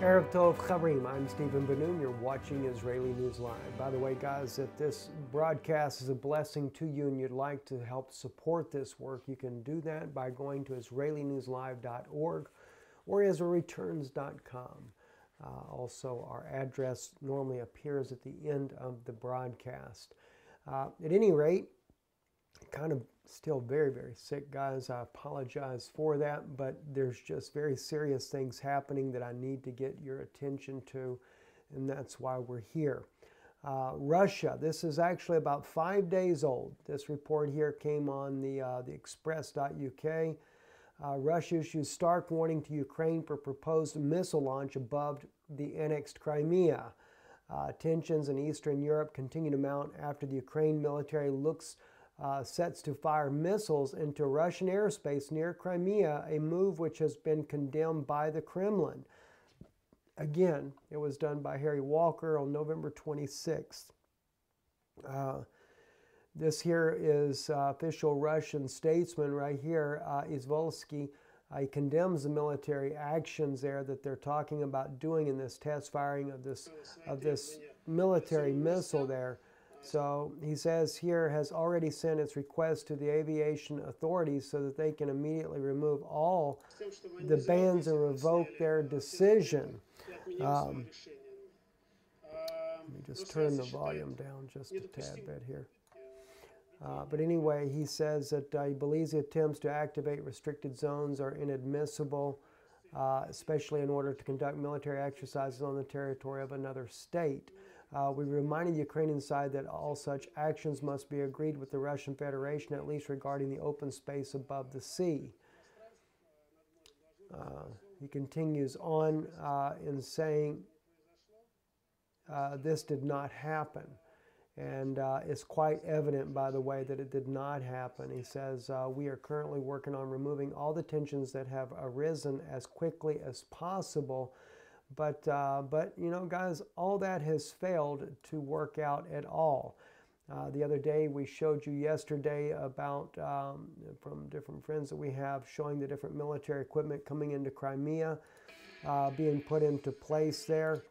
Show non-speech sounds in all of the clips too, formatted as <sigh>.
Erev Tov. I'm Stephen Benoon. You're watching Israeli News Live. By the way, guys, if this broadcast is a blessing to you and you'd like to help support this work, you can do that by going to IsraeliNewsLive.org or IsraelReturns.com. Uh, also, our address normally appears at the end of the broadcast. Uh, at any rate, kind of still very, very sick, guys. I apologize for that, but there's just very serious things happening that I need to get your attention to, and that's why we're here. Uh, Russia, this is actually about five days old. This report here came on the, uh, the express.uk. Uh, Russia issues stark warning to Ukraine for proposed missile launch above the annexed Crimea. Uh, tensions in Eastern Europe continue to mount after the Ukraine military looks uh, sets to fire missiles into Russian airspace near Crimea, a move which has been condemned by the Kremlin. Again, it was done by Harry Walker on November 26th. Uh, this here is uh, official Russian statesman right here, uh, Izvolsky. Uh, he condemns the military actions there that they're talking about doing in this test firing of this of this military missile there. So he says here has already sent its request to the aviation authorities so that they can immediately remove all the bans and revoke their decision. Um, let me just turn the volume down just a tad bit here. Uh, but anyway, he says that uh, he believes the attempts to activate restricted zones are inadmissible, uh, especially in order to conduct military exercises on the territory of another state. Uh, we reminded the Ukrainian side that all such actions must be agreed with the Russian Federation, at least regarding the open space above the sea. Uh, he continues on uh, in saying uh, this did not happen. And uh, it's quite evident, by the way, that it did not happen. He says, uh, We are currently working on removing all the tensions that have arisen as quickly as possible but, uh, but you know, guys, all that has failed to work out at all. Uh, the other day, we showed you yesterday about, um, from different friends that we have, showing the different military equipment coming into Crimea, uh, being put into place there.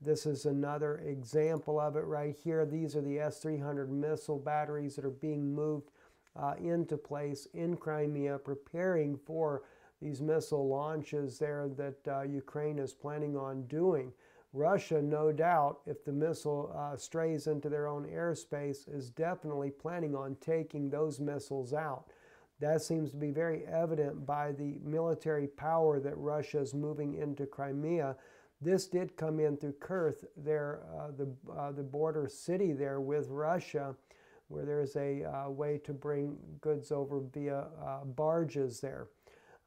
This is another example of it right here. These are the S 300 missile batteries that are being moved uh, into place in Crimea, preparing for these missile launches there that uh, Ukraine is planning on doing. Russia, no doubt, if the missile uh, strays into their own airspace, is definitely planning on taking those missiles out. That seems to be very evident by the military power that Russia is moving into Crimea. This did come in through Kursk, there, uh, the, uh, the border city there with Russia, where there's a uh, way to bring goods over via uh, barges there.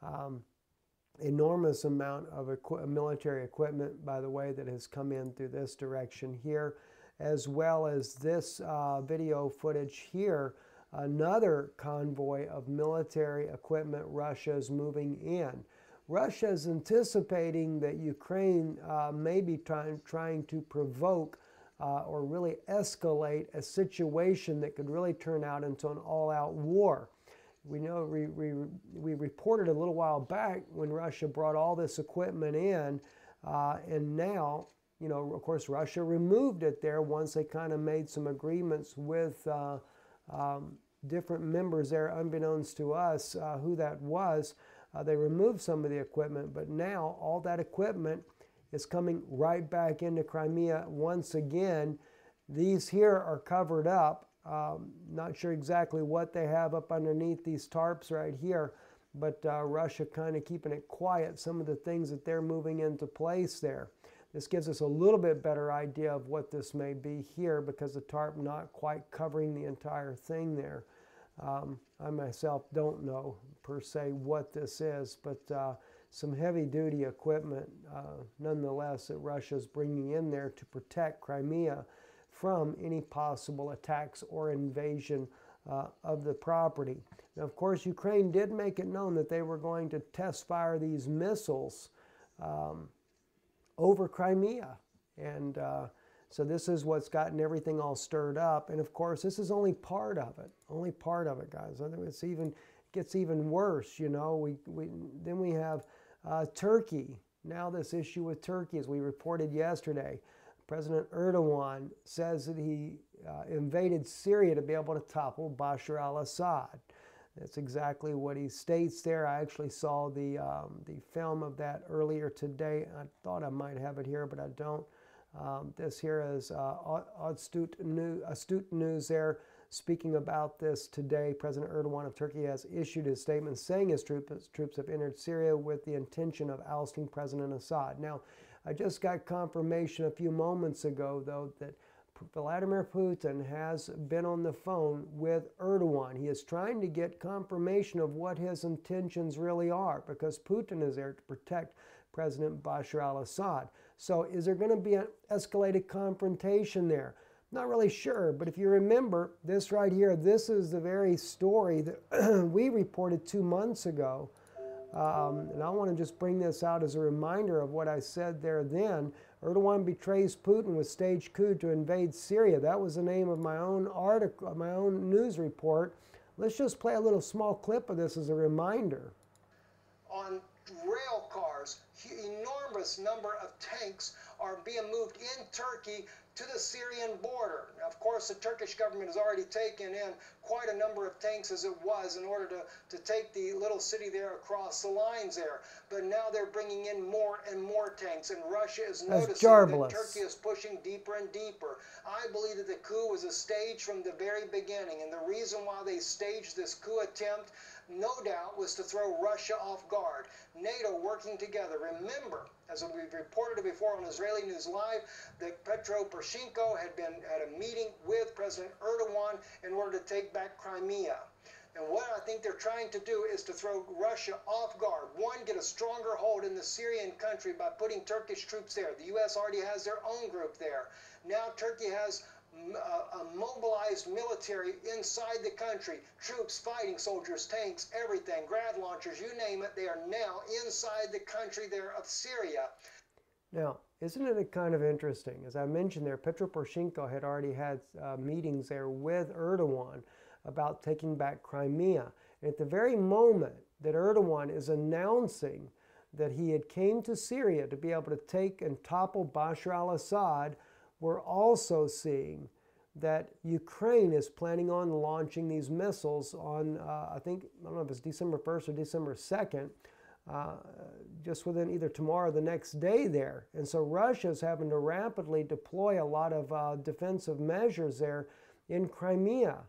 Um, enormous amount of equi military equipment, by the way, that has come in through this direction here, as well as this uh, video footage here. Another convoy of military equipment Russia is moving in. Russia is anticipating that Ukraine uh, may be try trying to provoke uh, or really escalate a situation that could really turn out into an all out war. We know we, we, we reported a little while back when Russia brought all this equipment in, uh, and now, you know, of course, Russia removed it there once they kind of made some agreements with uh, um, different members there, unbeknownst to us uh, who that was. Uh, they removed some of the equipment, but now all that equipment is coming right back into Crimea once again. These here are covered up um, not sure exactly what they have up underneath these tarps right here, but uh, Russia kind of keeping it quiet, some of the things that they're moving into place there. This gives us a little bit better idea of what this may be here because the tarp not quite covering the entire thing there. Um, I myself don't know per se what this is, but uh, some heavy duty equipment uh, nonetheless that Russia is bringing in there to protect Crimea from any possible attacks or invasion uh, of the property. Now, of course, Ukraine did make it known that they were going to test fire these missiles um, over Crimea. And uh, so this is what's gotten everything all stirred up. And of course, this is only part of it. Only part of it, guys. It's even gets even worse. You know, we, we then we have uh, Turkey now this issue with Turkey, as we reported yesterday. President Erdogan says that he uh, invaded Syria to be able to topple Bashar al Assad. That's exactly what he states there. I actually saw the, um, the film of that earlier today. I thought I might have it here, but I don't. Um, this here is uh, astute, news, astute news there. Speaking about this today, President Erdogan of Turkey has issued a statement saying his troops, troops have entered Syria with the intention of ousting President Assad. Now, I just got confirmation a few moments ago, though, that Vladimir Putin has been on the phone with Erdogan. He is trying to get confirmation of what his intentions really are because Putin is there to protect President Bashar al Assad. So, is there going to be an escalated confrontation there? Not really sure, but if you remember this right here, this is the very story that <clears throat> we reported two months ago. Um, and I want to just bring this out as a reminder of what I said there then. Erdogan betrays Putin with staged coup to invade Syria. That was the name of my own article, my own news report. Let's just play a little small clip of this as a reminder. On rail cars, enormous number of tanks are being moved in Turkey to the Syrian border. Now, of course, the Turkish government has already taken in quite a number of tanks as it was in order to, to take the little city there across the lines there. But now they're bringing in more and more tanks, and Russia is noticing that Turkey is pushing deeper and deeper. I believe that the coup was a stage from the very beginning, and the reason why they staged this coup attempt no doubt was to throw Russia off guard. NATO working together. Remember, as we've reported before on Israeli News Live, that Petro Poroshenko had been at a meeting with President Erdogan in order to take back Crimea. And what I think they're trying to do is to throw Russia off guard. One, get a stronger hold in the Syrian country by putting Turkish troops there. The U.S. already has their own group there. Now Turkey has a mobilized military inside the country, troops, fighting soldiers, tanks, everything, grad launchers, you name it, they are now inside the country there of Syria. Now, isn't it kind of interesting? As I mentioned there, Petro Poroshenko had already had uh, meetings there with Erdogan about taking back Crimea. And at the very moment that Erdogan is announcing that he had came to Syria to be able to take and topple Bashar al-Assad, we're also seeing that Ukraine is planning on launching these missiles on, uh, I think, I don't know if it's December 1st or December 2nd, uh, just within either tomorrow or the next day there. And so Russia is having to rapidly deploy a lot of uh, defensive measures there in Crimea.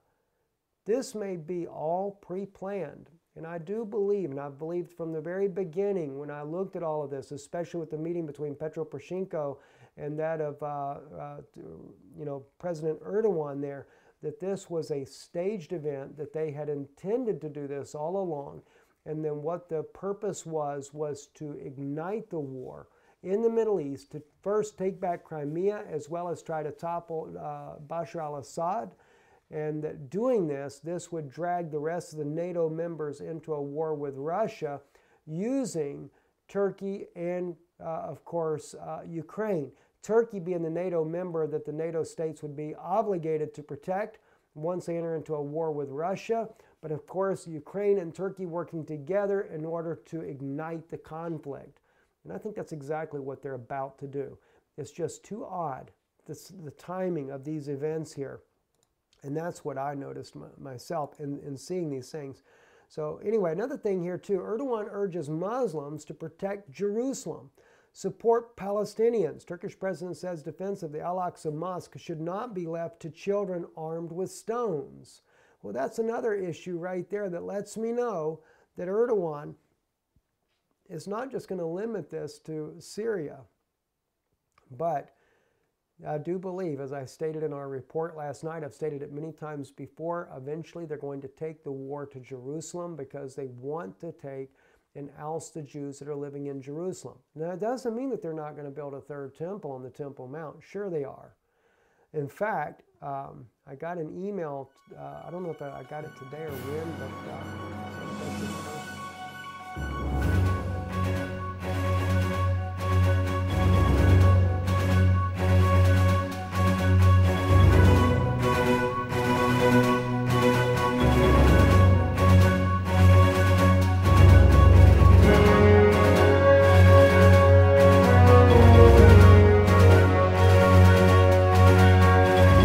This may be all pre planned. And I do believe, and I've believed from the very beginning when I looked at all of this, especially with the meeting between Petro Poroshenko and that of uh, uh, you know President Erdogan there that this was a staged event that they had intended to do this all along. And then what the purpose was was to ignite the war in the Middle East to first take back Crimea as well as try to topple uh, Bashar al-Assad. And that doing this this would drag the rest of the NATO members into a war with Russia using Turkey and of course, uh, Ukraine. Turkey being the NATO member that the NATO states would be obligated to protect once they enter into a war with Russia. But of course, Ukraine and Turkey working together in order to ignite the conflict. And I think that's exactly what they're about to do. It's just too odd, this, the timing of these events here. And that's what I noticed myself in, in seeing these things. So, anyway, another thing here too Erdogan urges Muslims to protect Jerusalem. Support Palestinians. Turkish president says defense of the Al Aqsa Mosque should not be left to children armed with stones. Well, that's another issue right there that lets me know that Erdogan is not just going to limit this to Syria, but I do believe, as I stated in our report last night, I've stated it many times before, eventually they're going to take the war to Jerusalem because they want to take and oust the Jews that are living in Jerusalem. Now, it doesn't mean that they're not going to build a third temple on the Temple Mount. Sure, they are. In fact, um, I got an email, uh, I don't know if I got it today or when, but. Uh,